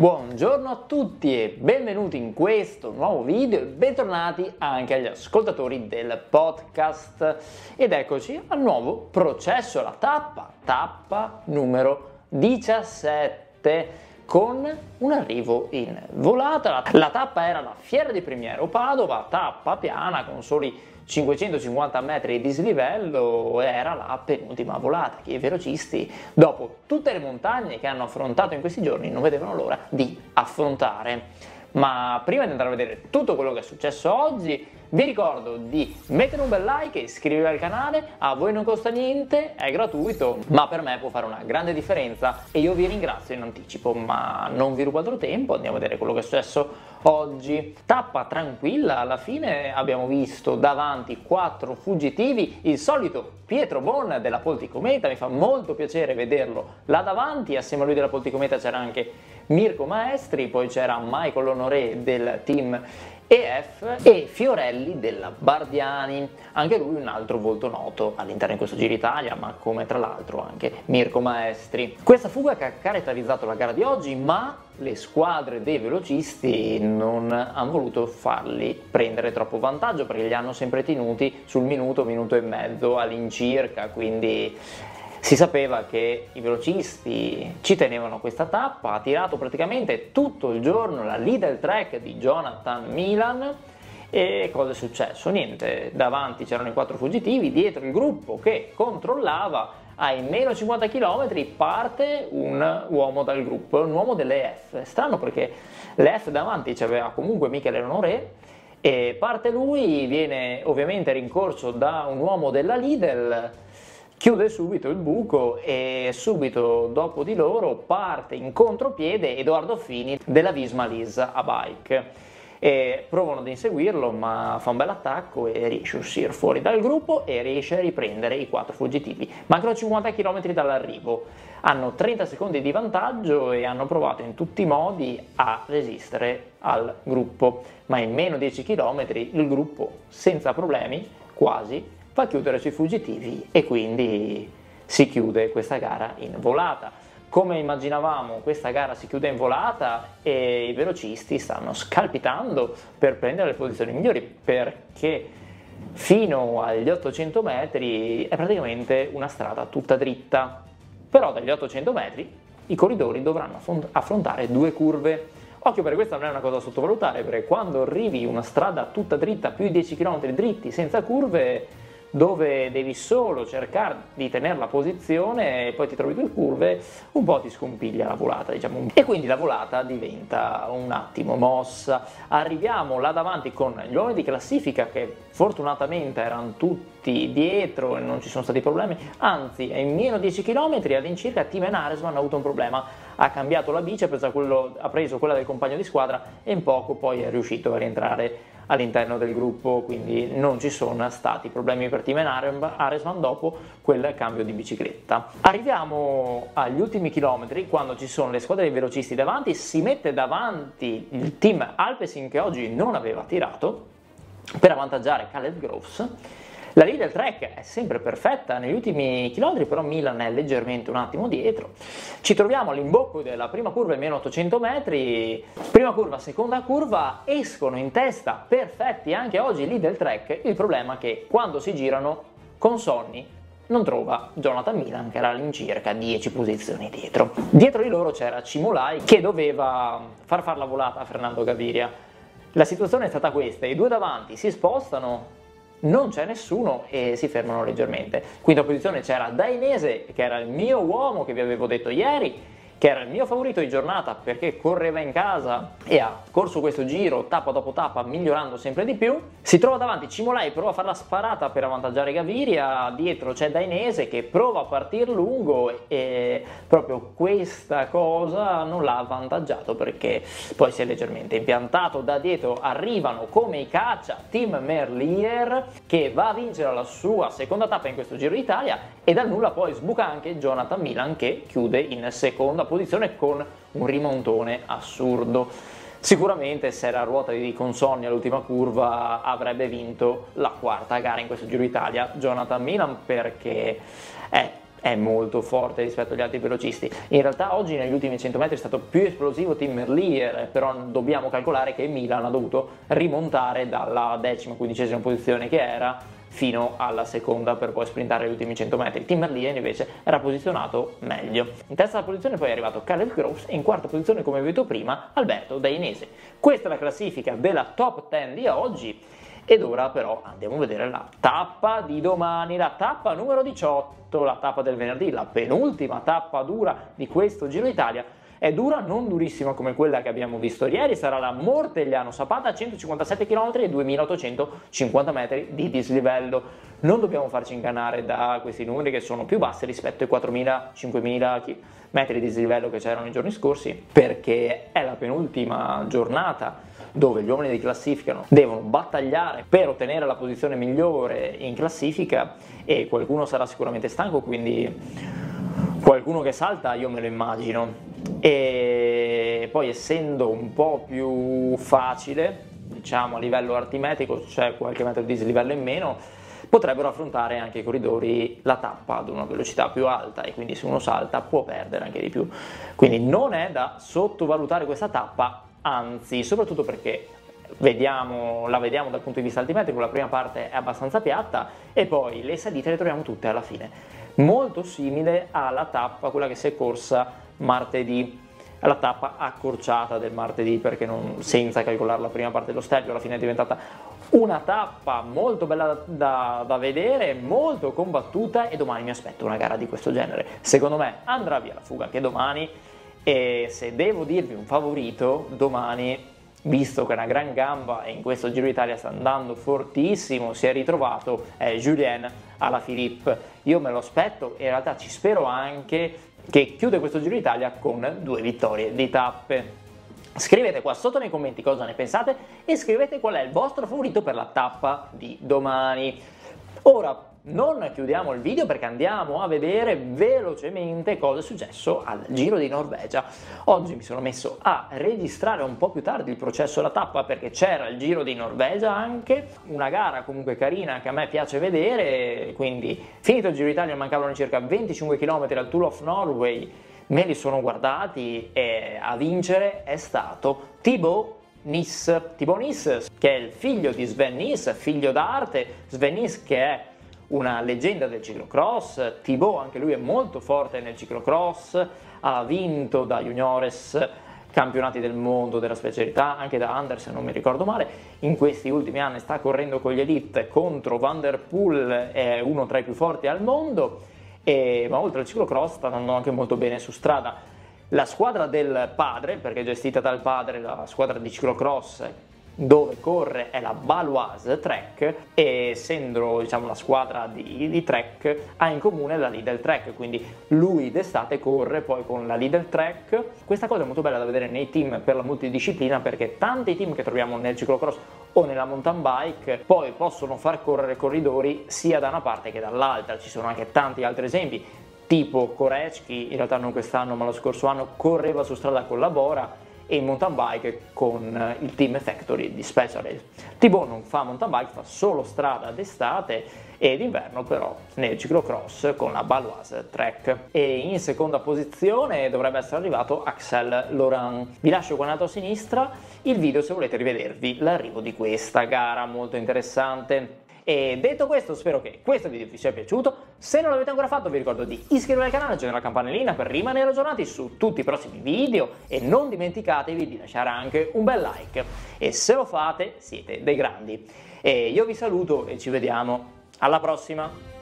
Buongiorno a tutti e benvenuti in questo nuovo video e bentornati anche agli ascoltatori del podcast. Ed eccoci al nuovo processo, la tappa, tappa numero 17 con un arrivo in volata. La tappa era la Fiera di Primiero Padova, tappa piana con soli 550 metri di dislivello era la penultima volata che i velocisti, dopo tutte le montagne che hanno affrontato in questi giorni, non vedevano l'ora di affrontare. Ma prima di andare a vedere tutto quello che è successo oggi, vi ricordo di mettere un bel like e iscrivervi al canale, a voi non costa niente, è gratuito, ma per me può fare una grande differenza. E io vi ringrazio in anticipo, ma non vi rubo altro tempo, andiamo a vedere quello che è successo oggi. Tappa tranquilla, alla fine abbiamo visto davanti quattro fuggitivi, il solito Pietro Bon della Polticometa, mi fa molto piacere vederlo là davanti, assieme a lui della Polticometa c'era anche Mirko Maestri, poi c'era Michael Honoré del team EF e Fiorelli della Bardiani, anche lui un altro volto noto all'interno di questo Giro Italia, ma come tra l'altro anche Mirko Maestri. Questa fuga che ha caratterizzato la gara di oggi, ma le squadre dei velocisti non hanno voluto farli prendere troppo vantaggio perché li hanno sempre tenuti sul minuto, minuto e mezzo all'incirca, quindi si sapeva che i velocisti ci tenevano questa tappa, ha tirato praticamente tutto il giorno la leader track di Jonathan Milan e cosa è successo? Niente, davanti c'erano i quattro fuggitivi, dietro il gruppo che controllava ai meno 50 km parte un uomo dal gruppo, un uomo delle F. Strano perché le F davanti c'aveva comunque Michele Honoré e parte lui, viene ovviamente rincorso da un uomo della Lidl chiude subito il buco e subito dopo di loro parte in contropiede Edoardo Fini della Visma Lisa a bike. E provano ad inseguirlo ma fa un bel attacco e riesce a uscire fuori dal gruppo e riesce a riprendere i quattro fuggitivi. Mancano 50 km dall'arrivo, hanno 30 secondi di vantaggio e hanno provato in tutti i modi a resistere al gruppo, ma in meno 10 km il gruppo senza problemi, quasi, fa chiudere sui fuggitivi e quindi si chiude questa gara in volata. Come immaginavamo questa gara si chiude in volata e i velocisti stanno scalpitando per prendere le posizioni migliori perché fino agli 800 metri è praticamente una strada tutta dritta. Però dagli 800 metri i corridori dovranno affrontare due curve. Occhio perché questa non è una cosa da sottovalutare perché quando arrivi una strada tutta dritta, più di 10 km dritti senza curve, dove devi solo cercare di tenere la posizione e poi ti trovi due curve, un po' ti scompiglia la volata, diciamo. E quindi la volata diventa un attimo mossa. Arriviamo là davanti con gli uomini di classifica che fortunatamente erano tutti dietro e non ci sono stati problemi, anzi in meno 10 km all'incirca Tim Aresman ha avuto un problema, ha cambiato la bici, ha preso, quello, ha preso quella del compagno di squadra e in poco poi è riuscito a rientrare all'interno del gruppo, quindi non ci sono stati problemi per Team Aresman dopo quel cambio di bicicletta. Arriviamo agli ultimi chilometri, quando ci sono le squadre dei velocisti davanti, si mette davanti il team Alpecin che oggi non aveva tirato per avvantaggiare Caleb Groves la linea del track è sempre perfetta negli ultimi chilometri, però Milan è leggermente un attimo dietro. Ci troviamo all'imbocco della prima curva, meno 800 metri, prima curva, seconda curva, escono in testa perfetti anche oggi lì del track. Il problema è che quando si girano con Sonny non trova Jonathan Milan che era all'incirca 10 posizioni dietro. Dietro di loro c'era Cimolai che doveva far far la volata a Fernando Gaviria. La situazione è stata questa, i due davanti si spostano, non c'è nessuno e si fermano leggermente. Quinta posizione c'era Dainese, che era il mio uomo che vi avevo detto ieri, che era il mio favorito di giornata perché correva in casa e ha corso questo giro tappa dopo tappa migliorando sempre di più. Si trova davanti Cimolai, prova a fare la sparata per avvantaggiare Gaviria, dietro c'è Dainese che prova a partire lungo e proprio questa cosa non l'ha avvantaggiato perché poi si è leggermente impiantato. Da dietro arrivano come i caccia Team Merlier che va a vincere la sua seconda tappa in questo Giro d'Italia e dal nulla poi sbuca anche Jonathan Milan che chiude in seconda posizione con un rimontone assurdo. Sicuramente se era a ruota di Consonni all'ultima curva avrebbe vinto la quarta gara in questo Giro d'Italia Jonathan Milan perché è è molto forte rispetto agli altri velocisti. In realtà oggi negli ultimi 100 metri è stato più esplosivo Tim Merlier, però dobbiamo calcolare che Milan ha dovuto rimontare dalla decima, quindicesima posizione che era fino alla seconda per poi sprintare gli ultimi 100 metri. Tim Merlier invece era posizionato meglio. In terza posizione poi è arrivato Caleb Groves e in quarta posizione, come vi ho detto prima, Alberto Dainese. Questa è la classifica della top 10 di oggi. Ed ora però andiamo a vedere la tappa di domani, la tappa numero 18, la tappa del venerdì, la penultima tappa dura di questo Giro d'Italia è dura, non durissima come quella che abbiamo visto ieri, sarà la Mortegliano Sapata, 157 km e 2850 metri di dislivello. Non dobbiamo farci ingannare da questi numeri che sono più bassi rispetto ai 4000-5000 metri di dislivello che c'erano i giorni scorsi, perché è la penultima giornata dove gli uomini di classifica devono battagliare per ottenere la posizione migliore in classifica e qualcuno sarà sicuramente stanco, quindi qualcuno che salta io me lo immagino. E poi essendo un po' più facile diciamo a livello artimetico c'è qualche metro di dislivello in meno potrebbero affrontare anche i corridori la tappa ad una velocità più alta. E quindi se uno salta può perdere anche di più. Quindi non è da sottovalutare questa tappa anzi soprattutto perché Vediamo, la vediamo dal punto di vista altimetrico, la prima parte è abbastanza piatta e poi le salite le troviamo tutte alla fine molto simile alla tappa, quella che si è corsa martedì, alla tappa accorciata del martedì, perché non, senza calcolare la prima parte dello stelvio, alla fine è diventata una tappa molto bella da, da, da, vedere, molto combattuta e domani mi aspetto una gara di questo genere. Secondo me andrà via la fuga anche domani e se devo dirvi un favorito, domani visto che è una gran gamba e in questo Giro d'Italia sta andando fortissimo, si è ritrovato è Julien alla Philippe. Io me lo aspetto e in realtà ci spero anche che chiude questo Giro d'Italia con due vittorie di tappe. Scrivete qua sotto nei commenti cosa ne pensate e scrivete qual è il vostro favorito per la tappa di domani. Ora non chiudiamo il video perché andiamo a vedere velocemente cosa è successo al Giro di Norvegia. Oggi mi sono messo a registrare un po' più tardi il processo alla tappa perché c'era il Giro di Norvegia anche, una gara comunque carina che a me piace vedere, quindi finito il Giro d'Italia mancavano circa 25 km al Tour of Norway, me li sono guardati e a vincere è stato Thibaut Nis, Thibaut Nis che è il figlio di Sven Nis, figlio d'arte, Sven Nis che è una leggenda del ciclocross, Thibaut anche lui è molto forte nel ciclocross, ha vinto da juniores campionati del mondo della specialità, anche da Andersen non mi ricordo male, in questi ultimi anni sta correndo con gli elite contro Van Der Poel, è uno tra i più forti al mondo, e, ma oltre al ciclocross sta andando anche molto bene su strada. La squadra del padre, perché è gestita dal padre, la squadra di ciclocross dove corre è la Baloise Trek e essendo diciamo, una squadra di, di, Trek ha in comune la Lidl Trek, quindi lui d'estate corre poi con la Lidl Trek. Questa cosa è molto bella da vedere nei team per la multidisciplina perché tanti team che troviamo nel ciclocross o nella mountain bike poi possono far correre corridori sia da una parte che dall'altra, ci sono anche tanti altri esempi tipo Korecki, in realtà non quest'anno ma lo scorso anno correva su strada con la Bora e in mountain bike con eh, il team Factory di Special Race. Thibaut non fa mountain bike, fa solo strada d'estate e d'inverno però nel ciclocross con la Baloise Trek. E in seconda posizione dovrebbe essere arrivato Axel Laurent. Vi lascio alto a sinistra il video se volete rivedervi l'arrivo di questa gara molto interessante. E detto questo spero che questo video vi sia piaciuto, se non l'avete ancora fatto vi ricordo di iscrivervi al canale e accendere la campanellina per rimanere aggiornati su tutti i prossimi video e non dimenticatevi di lasciare anche un bel like e se lo fate siete dei grandi. E io vi saluto e ci vediamo alla prossima!